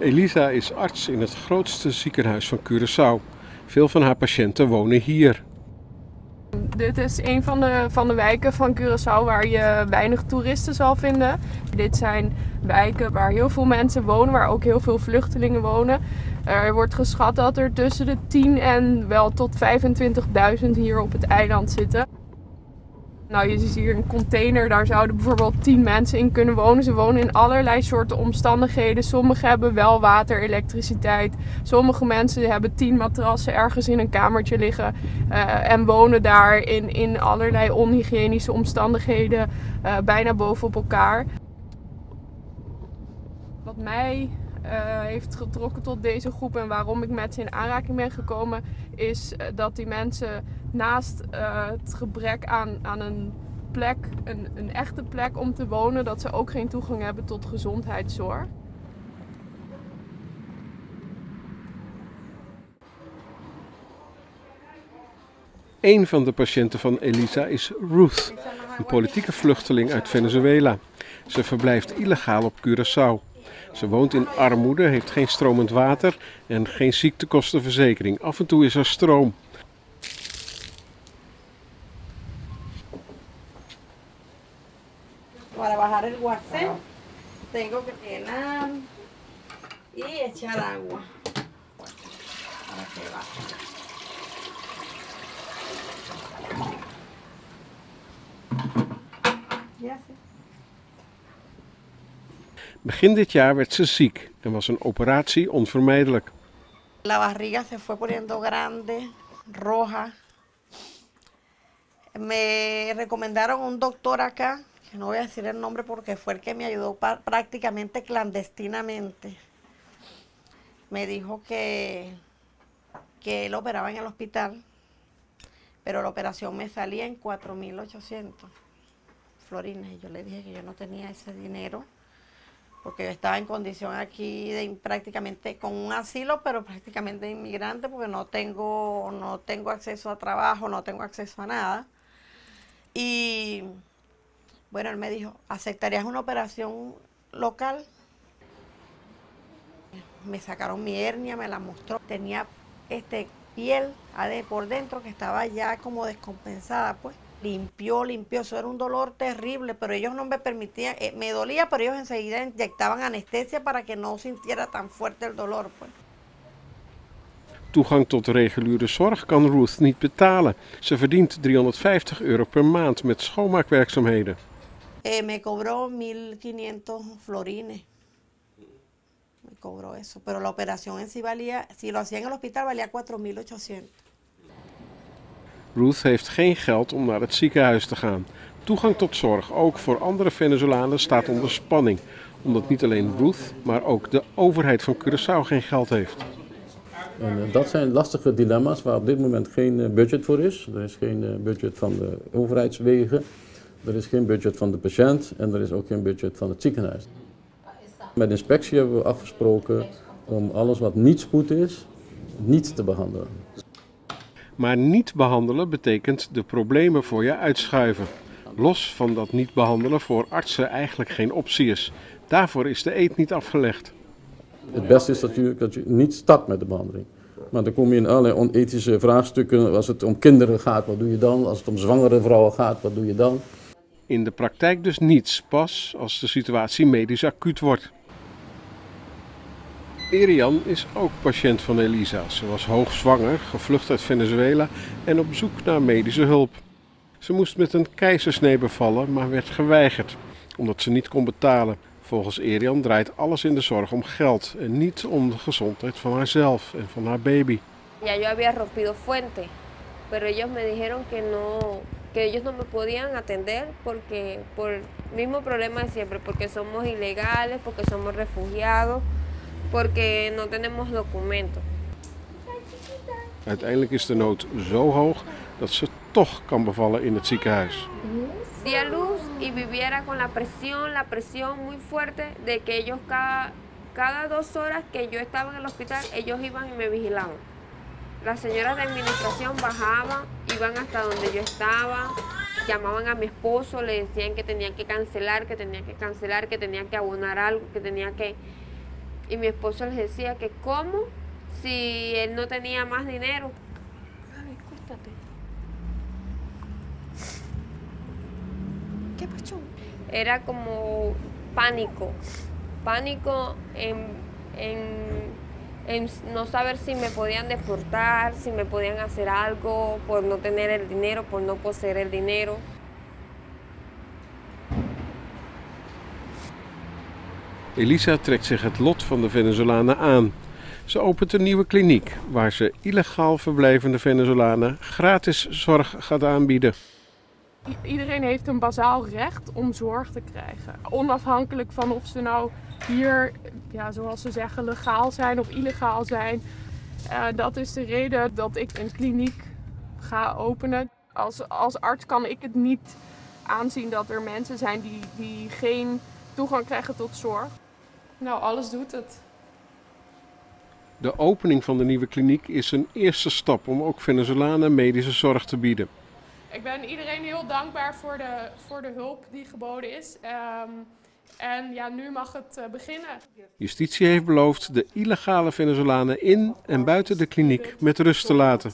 Elisa is arts in het grootste ziekenhuis van Curaçao. Veel van haar patiënten wonen hier. Dit is een van de, van de wijken van Curaçao waar je weinig toeristen zal vinden. Dit zijn wijken waar heel veel mensen wonen, waar ook heel veel vluchtelingen wonen. Er wordt geschat dat er tussen de 10 en wel tot 25.000 hier op het eiland zitten. Nou, je ziet hier een container, daar zouden bijvoorbeeld 10 mensen in kunnen wonen. Ze wonen in allerlei soorten omstandigheden. Sommigen hebben wel water, elektriciteit. Sommige mensen hebben 10 matrassen ergens in een kamertje liggen uh, en wonen daar in, in allerlei onhygiënische omstandigheden, uh, bijna bovenop elkaar. Wat mij heeft getrokken tot deze groep en waarom ik met ze in aanraking ben gekomen, is uh, dat die mensen naast uh, het gebrek aan, aan een plek, een, een echte plek om te wonen, dat ze ook geen toegang hebben tot gezondheidszorg. Een van de patiënten van Elisa is Ruth, een politieke vluchteling uit Venezuela. Ze verblijft illegaal op Curaçao. Ze woont in armoede, heeft geen stromend water en geen ziektekostenverzekering. Af en toe is er stroom. Para bajar el tengo que llenar y echar agua. Begin dit jaar werd ze ziek en was een operatie onvermijdelijk. La barriga se fue poniendo grande, roja. Me recomendaron un doctor acá, que no voy a decir el nombre porque fue el que me ayudó prácticamente clandestinamente. Me dijo que, que él operaba en el hospital, pero la operación me salía en 4.800 florines. Y yo le dije que yo no tenía ese dinero porque yo estaba en condición aquí de prácticamente con un asilo, pero prácticamente inmigrante, porque no tengo, no tengo acceso a trabajo, no tengo acceso a nada. Y bueno, él me dijo, ¿aceptarías una operación local? Me sacaron mi hernia, me la mostró. Tenía este piel por dentro que estaba ya como descompensada, pues limpió, limpió, eso era un dolor terrible, pero ellos no me permitían, eh, me dolía, pero ellos enseguida inyectaban anestesia para que no sintiera tan fuerte el dolor. Pues. Toegang tot reguliere zorg kan Ruth niet betalen. Ze verdient 350 euro per maand met schoonmaakwerkzaamheden. Eh, me cobró 1500 florines. Me cobró eso, pero la operación en sí valía, si lo hacía en el hospital valía 4800. Ruth heeft geen geld om naar het ziekenhuis te gaan. Toegang tot zorg, ook voor andere Venezolanen, staat onder spanning. Omdat niet alleen Ruth, maar ook de overheid van Curaçao geen geld heeft. En dat zijn lastige dilemma's waar op dit moment geen budget voor is. Er is geen budget van de overheidswegen, er is geen budget van de patiënt en er is ook geen budget van het ziekenhuis. Met inspectie hebben we afgesproken om alles wat niet spoed is, niet te behandelen. Maar niet behandelen betekent de problemen voor je uitschuiven. Los van dat niet behandelen voor artsen eigenlijk geen optie is. Daarvoor is de eet niet afgelegd. Het beste is natuurlijk dat je niet start met de behandeling. Maar dan kom je in allerlei onethische vraagstukken. Als het om kinderen gaat, wat doe je dan? Als het om zwangere vrouwen gaat, wat doe je dan? In de praktijk dus niets, pas als de situatie medisch acuut wordt. Erian is ook patiënt van Elisa. Ze was hoogzwanger, gevlucht uit Venezuela en op zoek naar medische hulp. Ze moest met een keizersnee bevallen, maar werd geweigerd, omdat ze niet kon betalen. Volgens Erian draait alles in de zorg om geld en niet om de gezondheid van haarzelf en van haar baby. Ja, yo había rompido fuente, pero ellos me dijeron que no, que ellos no me podían atender porque por mismo problema siempre, porque somos ilegales, porque somos refugiados. Porque no tenemos documento. Uiteindelijk is de nood zo hoog dat ze toch kan bevallen in het ziekenhuis. Di a luz y viviera con la presión, la presión muy fuerte de que ellos cada, cada dos horas que yo estaba en el hospital, ellos iban y me vigilaban. Las señoras de administración bajaban, iban hasta donde yo estaba, llamaban a mi esposo, le decían que tenía que cancelar, que tenía que cancelar, que tenía que abonar algo, que tenía que Y mi esposo les decía que cómo si él no tenía más dinero. ¿Qué pasó? Era como pánico, pánico en, en- en no saber si me podían deportar, si me podían hacer algo por no tener el dinero, por no poseer el dinero. Elisa trekt zich het lot van de Venezolanen aan. Ze opent een nieuwe kliniek waar ze illegaal verblijvende Venezolanen gratis zorg gaat aanbieden. Iedereen heeft een bazaal recht om zorg te krijgen. Onafhankelijk van of ze nou hier, ja, zoals ze zeggen, legaal zijn of illegaal zijn. Eh, dat is de reden dat ik een kliniek ga openen. Als, als arts kan ik het niet aanzien dat er mensen zijn die, die geen toegang krijgen tot zorg. Nou, alles doet het. De opening van de nieuwe kliniek is een eerste stap om ook Venezolanen medische zorg te bieden. Ik ben iedereen heel dankbaar voor de, voor de hulp die geboden is. Ehm, en ja, nu mag het eh, beginnen. Justitie heeft beloofd de illegale Venezolanen in en buiten de kliniek met rust te laten.